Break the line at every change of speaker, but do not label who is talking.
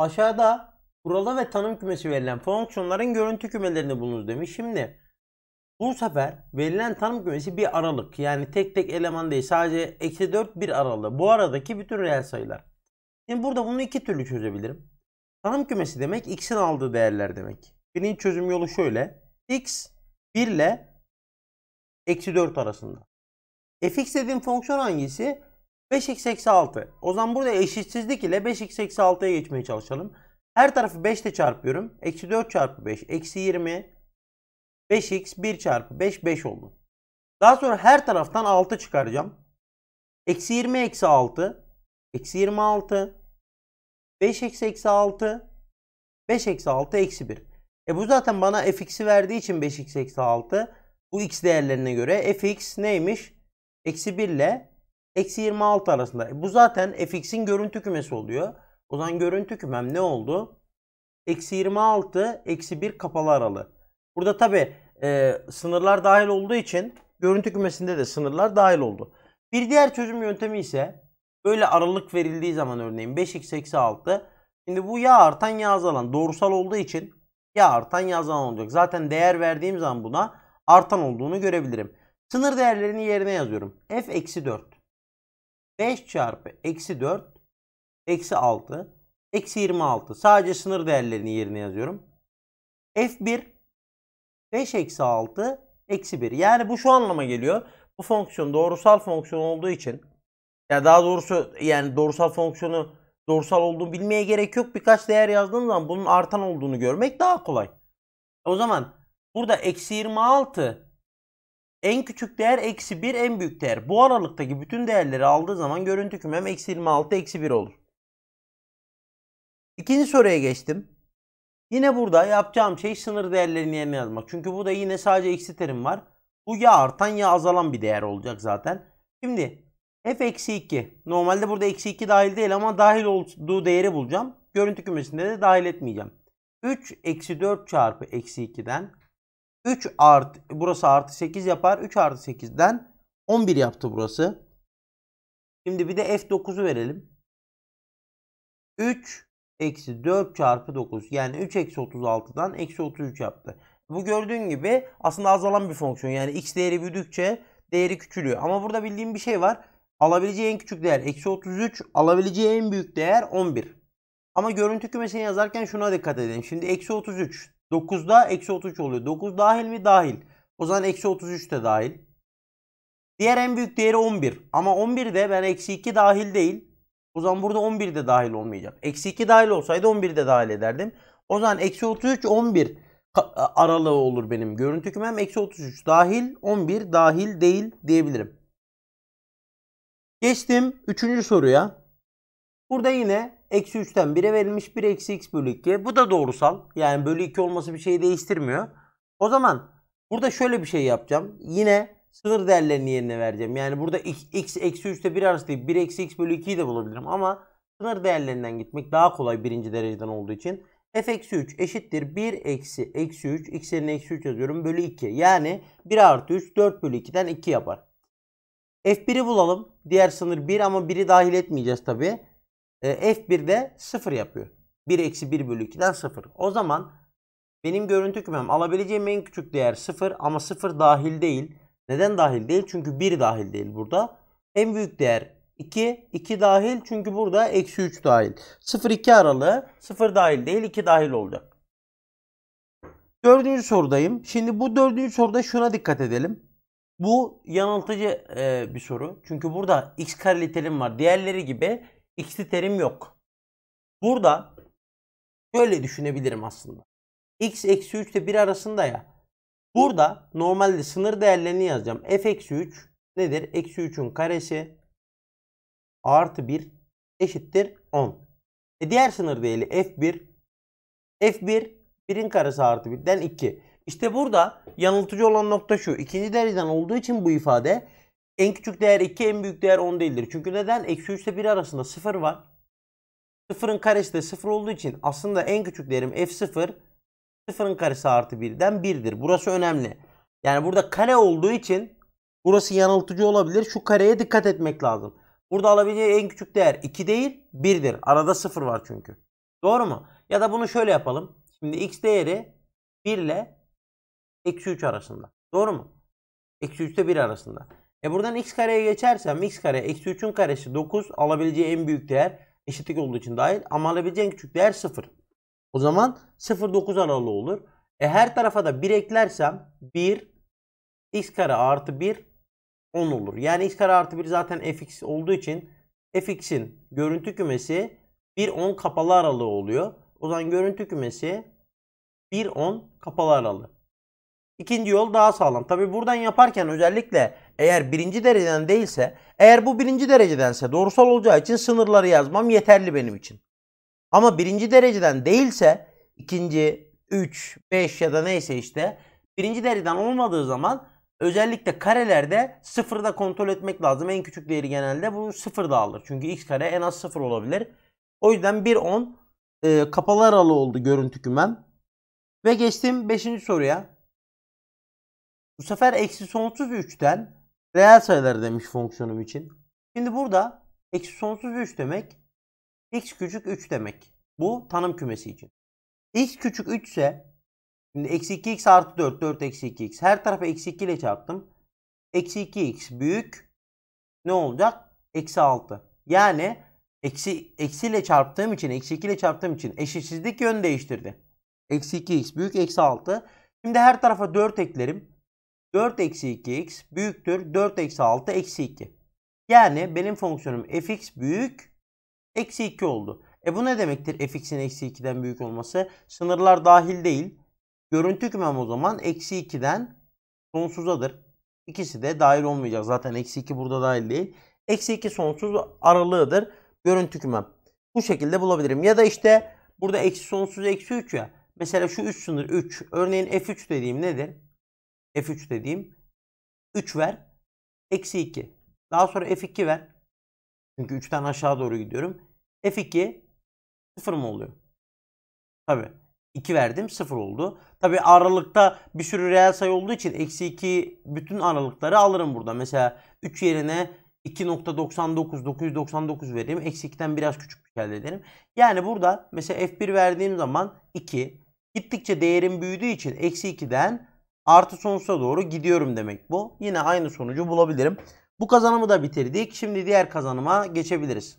aşağıda kuralı ve tanım kümesi verilen fonksiyonların görüntü kümelerini bulunuz demiş. Şimdi bu sefer verilen tanım kümesi bir aralık. Yani tek tek eleman değil. Sadece eksi 4 bir aralığı. Bu aradaki bütün reel sayılar. Şimdi burada bunu iki türlü çözebilirim. Tanım kümesi demek x'in aldığı değerler demek. Birinci çözüm yolu şöyle. x 1 ile eksi 4 arasında. fx dediğim fonksiyon hangisi? 5x eksi 6. O zaman burada eşitsizlik ile 5x eksi 6'ya geçmeye çalışalım. Her tarafı 5 ile çarpıyorum. Eksi 4 çarpı 5. Eksi 20. 5x 1 çarpı 5 5 oldu. Daha sonra her taraftan 6 çıkaracağım. Eksi 20 eksi 6. Eksi 26. 5 eksi eksi 6. 5 eksi 6 eksi 1. E bu zaten bana fx'i verdiği için 5x eksi 6. Bu x değerlerine göre fx neymiş? Eksi 1 ile eksi 26 arasında. E bu zaten fx'in görüntü kümesi oluyor. O zaman görüntü kümem ne oldu? Eksi 26 eksi 1 kapalı aralığı. Burada tabi e, sınırlar dahil olduğu için görüntü kümesinde de sınırlar dahil oldu. Bir diğer çözüm yöntemi ise böyle aralık verildiği zaman örneğin 5x eksi 6. Şimdi bu ya artan ya azalan doğrusal olduğu için ya artan ya azalan olacak. Zaten değer verdiğim zaman buna artan olduğunu görebilirim. Sınır değerlerini yerine yazıyorum. f eksi 4. 5 çarpı eksi 4 eksi 6 eksi 26. Sadece sınır değerlerini yerine yazıyorum. f1 5 eksi 6 eksi 1. Yani bu şu anlama geliyor. Bu fonksiyon doğrusal fonksiyon olduğu için ya daha doğrusu yani doğrusal fonksiyonu doğrusal olduğunu bilmeye gerek yok. Birkaç değer yazdığım zaman bunun artan olduğunu görmek daha kolay. O zaman burada eksi 26 en küçük değer eksi 1 en büyük değer. Bu aralıktaki bütün değerleri aldığı zaman görüntü kümem eksi 26 eksi 1 olur. İkinci soruya geçtim. Yine burada yapacağım şey sınır değerlerini yerine yazmak. Çünkü bu da yine sadece eksi terim var. Bu ya artan ya azalan bir değer olacak zaten. Şimdi f eksi 2. Normalde burada eksi 2 dahil değil ama dahil olduğu değeri bulacağım. Görüntü kümesinde de dahil etmeyeceğim. 3 eksi 4 çarpı eksi 2'den 3 artı burası artı 8 yapar. 3 artı 8'den 11 yaptı burası. Şimdi bir de f9'u verelim. 3 eksi 4 çarpı 9 yani 3 eksi 36'dan eksi 33 yaptı. Bu gördüğün gibi aslında azalan bir fonksiyon. Yani x değeri büyüdükçe değeri küçülüyor. Ama burada bildiğim bir şey var. Alabileceği en küçük değer eksi 33. Alabileceği en büyük değer 11. Ama görüntü kümesini yazarken şuna dikkat edelim. Şimdi eksi 33. 9'da eksi 33 oluyor. 9 dahil mi? Dahil. O zaman eksi 33 de dahil. Diğer en büyük değeri 11. Ama 11'de ben eksi 2 dahil değil. O zaman burada 11 de dahil olmayacak. Eksi 2 dahil olsaydı 11 de dahil ederdim. O zaman eksi 33 11 aralığı olur benim görüntü kümem. Eksi 33 dahil 11 dahil değil diyebilirim. Geçtim 3. soruya. Burada yine eksi 3'ten 1'e verilmiş 1 eksi x bölü 2. Bu da doğrusal. Yani bölü 2 olması bir şeyi değiştirmiyor. O zaman burada şöyle bir şey yapacağım. Yine sınır değerlerini yerine vereceğim. Yani burada x eksi 3 ile 1 arası değil 1 eksi x bölü 2'yi de bulabilirim. Ama sınır değerlerinden gitmek daha kolay birinci dereceden olduğu için. f eksi 3 eşittir 1 eksi eksi 3 x yerine eksi 3 yazıyorum bölü 2. Yani 1 artı 3 4 bölü 2'den 2 yapar. f1'i bulalım. Diğer sınır 1 ama 1'i dahil etmeyeceğiz tabi. E, f1 de 0 yapıyor. 1 eksi 1 bölü 2'den 0. O zaman benim görüntü kümem alabileceğim en küçük değer 0 ama 0 dahil değil. Neden dahil değil? Çünkü 1 dahil değil burada. En büyük değer 2. 2 dahil çünkü burada eksi 3 dahil. 0-2 aralığı 0 dahil değil 2 dahil olacak. Dördüncü sorudayım. Şimdi bu dördüncü soruda şuna dikkat edelim. Bu yanıltıcı e, bir soru. Çünkü burada x kareli terim var. Diğerleri gibi x'li terim yok. Burada şöyle düşünebilirim aslında. x eksi 3 ile 1 arasında ya. Burada normalde sınır değerlerini yazacağım. f eksi 3 nedir? Eksi 3'ün karesi artı 1 eşittir 10. E diğer sınır değeri f1 f1 1'in karesi artı 1'den 2. İşte burada yanıltıcı olan nokta şu. İkinci dereceden olduğu için bu ifade en küçük değer 2 en büyük değer 10 değildir. Çünkü neden? Eksi 3 ile 1 arasında 0 var. 0'ın karesi de 0 olduğu için aslında en küçük değerim f0 0'ın karesi artı 1'den 1'dir. Burası önemli. Yani burada kare olduğu için burası yanıltıcı olabilir. Şu kareye dikkat etmek lazım. Burada alabileceği en küçük değer 2 değil 1'dir. Arada 0 var çünkü. Doğru mu? Ya da bunu şöyle yapalım. Şimdi x değeri 1 ile eksi 3 arasında. Doğru mu? Eksi 3 ile 1 arasında. E buradan x kareye geçersem x kare eksi 3'ün karesi 9 alabileceği en büyük değer eşitlik olduğu için dahil ama alabileceği en küçük değer 0. O zaman 0-9 aralığı olur. E her tarafa da 1 eklersem 1 x kare artı 1 10 olur. Yani x kare artı 1 zaten fx olduğu için fx'in görüntü kümesi 1-10 kapalı aralığı oluyor. O zaman görüntü kümesi 1-10 kapalı aralığı. İkinci yol daha sağlam. Tabi buradan yaparken özellikle eğer birinci dereceden değilse, eğer bu birinci derecedense doğrusal olacağı için sınırları yazmam yeterli benim için. Ama birinci dereceden değilse ikinci, 3, 5 ya da neyse işte birinci dereceden olmadığı zaman özellikle karelerde sıfırda kontrol etmek lazım. En küçük değeri genelde bu sıfırda alır. Çünkü x kare en az sıfır olabilir. O yüzden 1, 10 e, kapalı aralığı oldu görüntü kümem. Ve geçtim 5. soruya. Bu sefer eksi sonsuz 3'ten reel sayıları demiş fonksiyonum için. Şimdi burada eksi sonsuz 3 demek x küçük 3 demek. Bu tanım kümesi için. x küçük 3 ise şimdi eksi 2x artı 4 4 eksi 2x her tarafa eksi 2 ile çarptım. Eksi 2x büyük ne olacak? Eksi 6. Yani eksi, eksi ile çarptığım için eksi 2 ile çarptığım için eşitsizlik yön değiştirdi. Eksi 2x büyük eksi 6. Şimdi her tarafa 4 eklerim. 4 eksi 2x büyüktür 4 eksi 6 eksi 2. Yani benim fonksiyonum fx büyük eksi 2 oldu. E bu ne demektir fx'in eksi 2'den büyük olması? Sınırlar dahil değil. Görüntü kümem o zaman eksi 2'den sonsuzadır. İkisi de dahil olmayacak. Zaten eksi 2 burada dahil değil. Eksi 2 sonsuz aralığıdır. Görüntü kümem. Bu şekilde bulabilirim. Ya da işte burada eksi sonsuz eksi 3 ya. Mesela şu üst sınır 3. Örneğin f3 dediğim nedir? F3 dediğim 3 ver. Eksi 2. Daha sonra F2 ver. Çünkü 3'ten aşağı doğru gidiyorum. F2 0 mı oluyor? Tabi. 2 verdim 0 oldu. Tabi aralıkta bir sürü reel sayı olduğu için eksi 2 bütün aralıkları alırım burada. Mesela 3 yerine 2.99 999 vereyim. Eksi 2'den biraz küçük bir şey elde ederim. Yani burada mesela F1 verdiğim zaman 2. Gittikçe değerim büyüdüğü için eksi 2'den artı sonsuza doğru gidiyorum demek bu. Yine aynı sonucu bulabilirim. Bu kazanımı da bitirdik. Şimdi diğer kazanıma geçebiliriz.